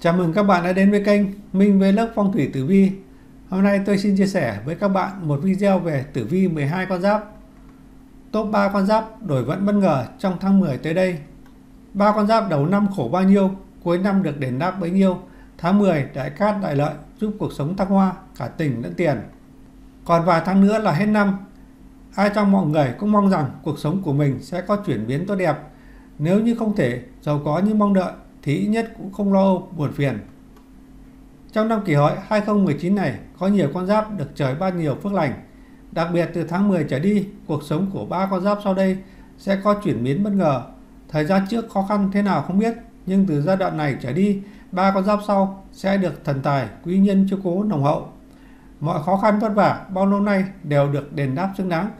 Chào mừng các bạn đã đến với kênh Minh Vlog Phong thủy Tử Vi. Hôm nay tôi xin chia sẻ với các bạn một video về Tử Vi 12 con giáp. Top 3 con giáp đổi vận bất ngờ trong tháng 10 tới đây. Ba con giáp đầu năm khổ bao nhiêu, cuối năm được đền đáp bấy nhiêu. Tháng 10 đại cát đại lợi giúp cuộc sống thăng hoa cả tình lẫn tiền. Còn vài tháng nữa là hết năm. Ai trong mọi người cũng mong rằng cuộc sống của mình sẽ có chuyển biến tốt đẹp. Nếu như không thể giàu có như mong đợi thì ít nhất cũng không lo âu, buồn phiền. Trong năm kỷ hợi 2019 này có nhiều con giáp được trời ban nhiều phước lành. Đặc biệt từ tháng 10 trở đi, cuộc sống của ba con giáp sau đây sẽ có chuyển biến bất ngờ. Thời gian trước khó khăn thế nào không biết, nhưng từ giai đoạn này trở đi, ba con giáp sau sẽ được thần tài, quý nhân chiếu cố nồng hậu. Mọi khó khăn vất vả bao lâu nay đều được đền đáp xứng đáng.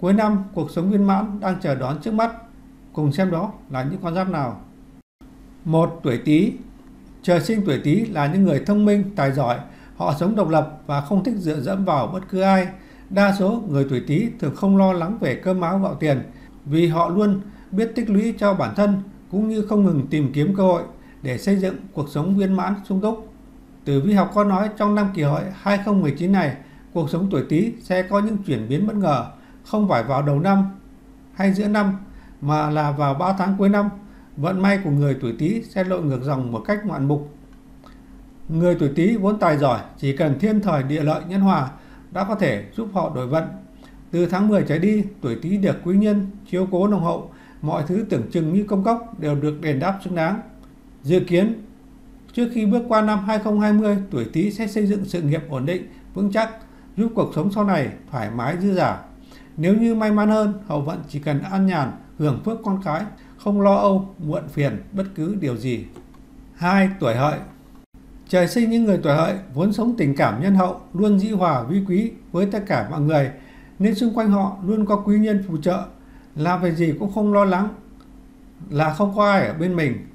Cuối năm, cuộc sống viên mãn đang chờ đón trước mắt. Cùng xem đó là những con giáp nào. Một tuổi Tý. Trời sinh tuổi Tý là những người thông minh, tài giỏi, họ sống độc lập và không thích dựa dẫm vào bất cứ ai. Đa số người tuổi Tý thường không lo lắng về cơm áo gạo tiền vì họ luôn biết tích lũy cho bản thân cũng như không ngừng tìm kiếm cơ hội để xây dựng cuộc sống viên mãn sung túc. Tử vi học có nói trong năm kỳ hội 2019 này, cuộc sống tuổi Tý sẽ có những chuyển biến bất ngờ, không phải vào đầu năm hay giữa năm mà là vào 3 tháng cuối năm vận may của người tuổi Tý sẽ lội ngược dòng một cách ngoạn mục. Người tuổi Tý vốn tài giỏi, chỉ cần thiên thời địa lợi nhân hòa đã có thể giúp họ đổi vận. Từ tháng 10 trở đi, tuổi Tý được quý nhân chiếu cố nồng hậu, mọi thứ tưởng chừng như công cốc đều được đền đáp xứng đáng. Dự kiến trước khi bước qua năm 2020, tuổi Tý sẽ xây dựng sự nghiệp ổn định, vững chắc, giúp cuộc sống sau này thoải mái dư giả. Nếu như may mắn hơn, hậu vận chỉ cần an nhàn, hưởng phước con cái, không lo âu, muộn phiền bất cứ điều gì. 2. Tuổi hợi Trời sinh những người tuổi hợi vốn sống tình cảm nhân hậu, luôn dĩ hòa vi quý với tất cả mọi người, nên xung quanh họ luôn có quý nhân phù trợ, làm việc gì cũng không lo lắng, là không có ai ở bên mình.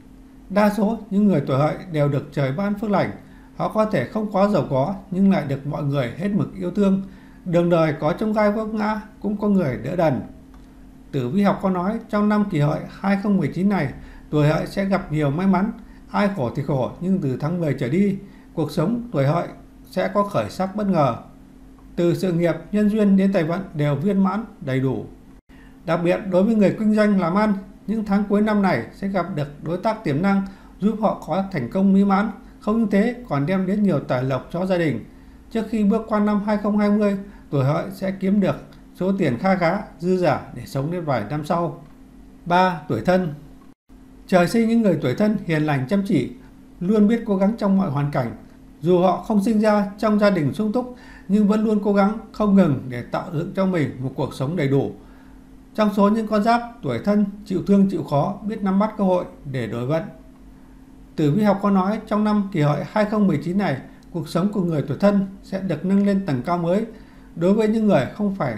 Đa số những người tuổi hợi đều được trời ban phước lành, họ có thể không quá giàu có nhưng lại được mọi người hết mực yêu thương, đường đời có trong gai vấp ngã cũng có người đỡ đần. Tử vi học có nói trong năm kỷ hợi 2019 này, tuổi hợi sẽ gặp nhiều may mắn, ai khổ thì khổ nhưng từ tháng 10 trở đi, cuộc sống tuổi hợi sẽ có khởi sắc bất ngờ. Từ sự nghiệp, nhân duyên đến tài vận đều viên mãn, đầy đủ. Đặc biệt đối với người kinh doanh làm ăn, những tháng cuối năm này sẽ gặp được đối tác tiềm năng giúp họ có thành công mỹ mãn, không như thế còn đem đến nhiều tài lộc cho gia đình. Trước khi bước qua năm 2020, tuổi hợi sẽ kiếm được số tiền kha khá, dư giả để sống đến vài năm sau. 3. Tuổi thân Trời sinh những người tuổi thân hiền lành chăm chỉ, luôn biết cố gắng trong mọi hoàn cảnh. Dù họ không sinh ra trong gia đình sung túc, nhưng vẫn luôn cố gắng không ngừng để tạo dựng cho mình một cuộc sống đầy đủ. Trong số những con giáp tuổi thân chịu thương chịu khó biết nắm bắt cơ hội để đổi vận. Tử vi học có nói trong năm kỷ hợi 2019 này, cuộc sống của người tuổi thân sẽ được nâng lên tầng cao mới. Đối với những người không phải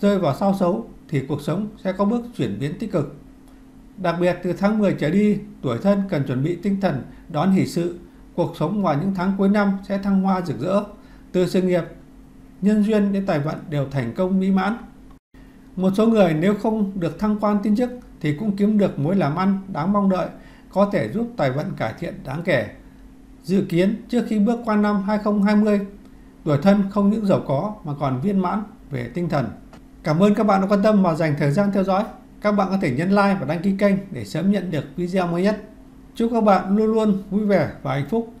rơi vào sao xấu thì cuộc sống sẽ có bước chuyển biến tích cực. Đặc biệt từ tháng 10 trở đi, tuổi thân cần chuẩn bị tinh thần đón hỷ sự. Cuộc sống ngoài những tháng cuối năm sẽ thăng hoa rực rỡ. Từ sự nghiệp, nhân duyên đến tài vận đều thành công mỹ mãn. Một số người nếu không được thăng quan tin chức thì cũng kiếm được mối làm ăn đáng mong đợi, có thể giúp tài vận cải thiện đáng kể. Dự kiến trước khi bước qua năm 2020, tuổi thân không những giàu có mà còn viên mãn về tinh thần. Cảm ơn các bạn đã quan tâm và dành thời gian theo dõi. Các bạn có thể nhấn like và đăng ký kênh để sớm nhận được video mới nhất. Chúc các bạn luôn luôn vui vẻ và hạnh phúc.